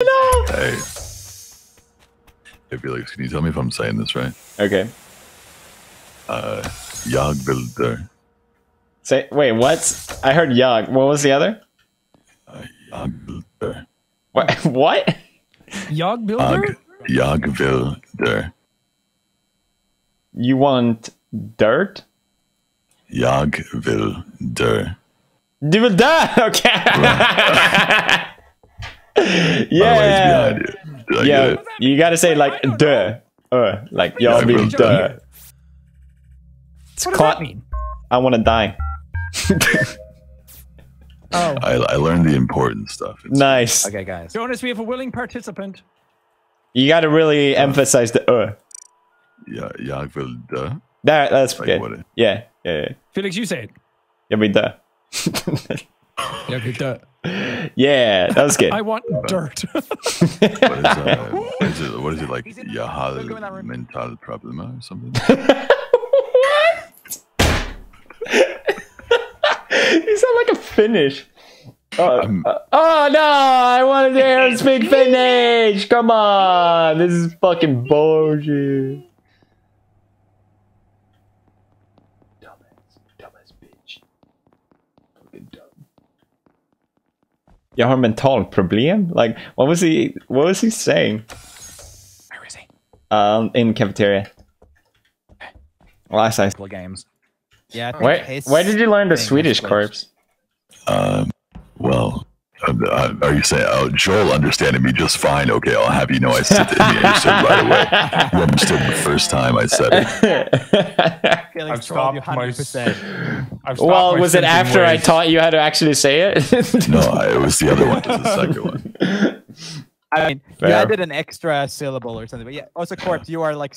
Hey. Hey, Felix, can you tell me if I'm saying this right? Okay. Uh, Jag vill. Say wait, what? I heard Yog. What was the other? Uh, jag vill. What? What? Yog Builder? Jag, jag. You want dirt? Jag vill dö. Du vill dö? Okay. My yeah. legs behind you. Did I Yeah. You gotta say like dö. Uh, like jag Yeah, vill bro. dö. It's What does called that mean? I wanna die. Oh. I, I learned the important stuff. It's- Nice. Okay, guys. Jonas, we have a willing participant. You gotta really emphasize the uh. Ja, jag vill dö. That that's Like good. Yeah, yeah, yeah. Felix, you say it. Jag vill dö. Yeah, good. duh. yeah, that was good. I want dirt. What is, uh, is it, what is it like? Jag har mental problem or something? you sound like a Finnish. Oh, uh, oh no! I wanted to hear him speak Finnish. Come on, this is fucking bullshit. Dumbass, dumbass bitch. Jag har mental problem. Like, what was he? What was he saying? Where is he? Um, in cafeteria. Last I. Couple of games. Yeah. I think Where, where did you learn the Swedish glitched. corpse? Um, well, uh, are you saying uh, Joel understanding me just fine? Okay, I'll have you know I said it. He understood right away. He understood the first time I said it. Felix I've trolled stopped my 100%. I've stopped well, was it sinking after I taught you how to actually say it? No, I, it was the other one. It was the second one. I mean, you Fair. added an extra syllable or something. But yeah, also, Corp, you are like